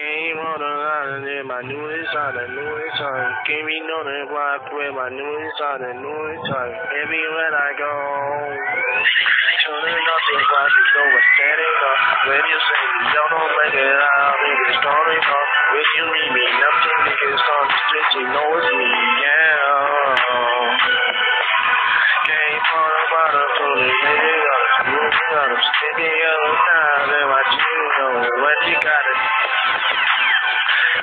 Came on the line and my newest on the new inside. Gave me no the block with my newest on the new inside. Everywhere I go. Turning up the know we're standing up. When you say you don't know, make it out, niggas starting up. When you meet me, nothing niggas on the streets, you know it's me, you got it?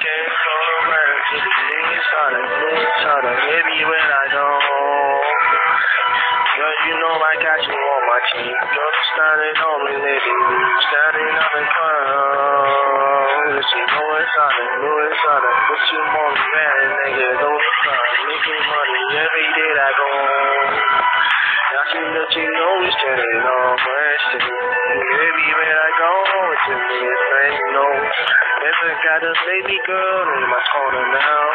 From the bottom, to the niggas started, niggas started. Everywhere I go. Girl, you know I got you on my team. Girl, you standing on me, lady. Standing on the ground. Listen, know it's on it, know it's on it. Put you more than nigga. Don't stop. Making money every day I go. I that you know it's turning on it's a. Never got a baby girl in my corner now.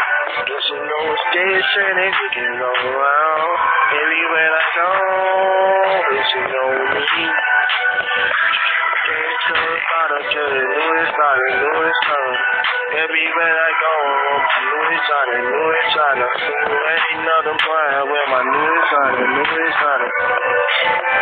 Guess you know it's dancing if you can go around. Everywhere I go, it's you know me. Can't turn about a Vuitton, Louis Vuitton. Everywhere I go, my Louis Vuitton, Louis Vuitton. Ain't another brand with my Louis Vuitton. Every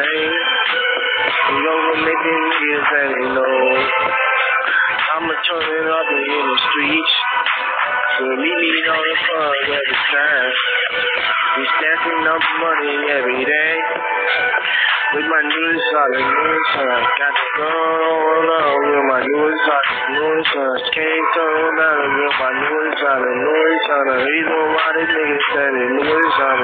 pain. We over making niggas that they know. I'ma turn it up in the streets. So meet me on the front every time. We stacking up money every day. With my new solid, new son. Got the gun on with my new solid, new son. Can't turn down with my new solid, new son. Reason why the niggas said it, new solid, son.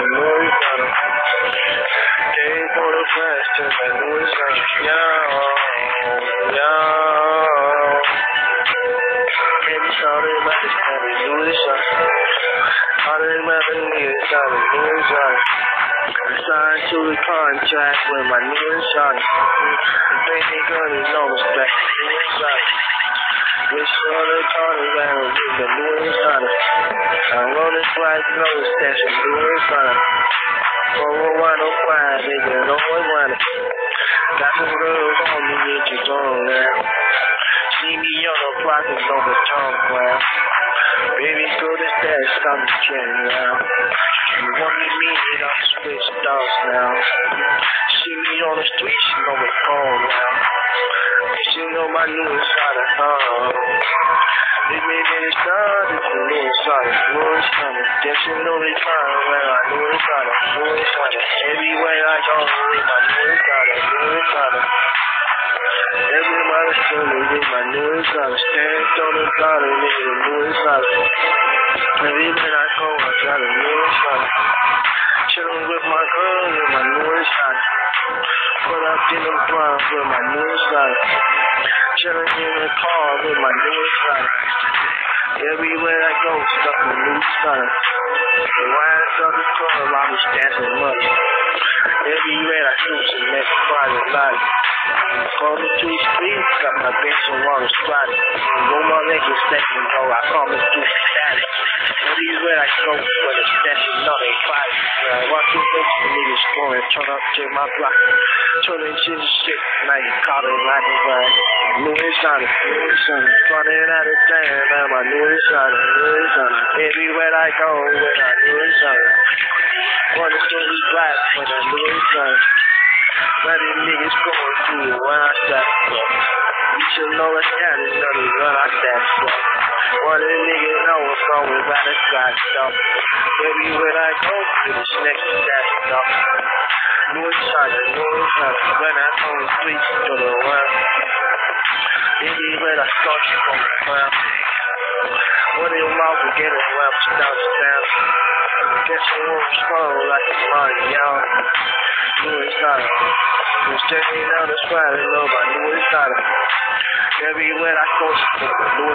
It's new son. Signed to the contract with my new son. Baby girl is no respect, new son. Wish all the the new son. I'm on this right nose station, new son. Oh, one oh five, nigga, no one want it. Got some girls on me, get your tongue now. See me on the block on the tongue ground. Baby, go to that, stop the chatting now. You want me mean I'll switch dogs now. See me on the streets, you know it's gone now. You know my new inside of home. Made me start, it's a new inside of new inside of. Inside of. Stand on the bottom, nigga, inside of. Everywhere I go, I got a new inside. Chillin' with my girl in my new inside. Put up in the front with my inside of. Chillin' in the car with my new inside. Everywhere I go, stuck in new inside of. The wine stuck in club, I was dancing much. Everywhere I shoot some next private life. Call the streets, got my bench and water spotted. No more niggas second go, I call me to static. Everywhere I go, where the station, no, they fight. Uh, I watch you make the niggas going, turn up to my block. Turn into the shit, now you call it like a ride. New inside, new inside, running out of time, now my new inside, new inside. Everywhere I go, with my new inside. Wanna see me black with a new inside. The niggas going through when I step up. You should know it's know they run I step up. What a nigga know what's with that it's got stuff. Everywhere I go, it's next to that stuff. New inside, new inside. When I the streets, to the around. Everywhere I start, you clown. What in your mouth will get it well, down, down. Guess you won't swallow like a money, y'all. New inside, new Jane on the spot, love, I knew not a. Everywhere I go, she think I knew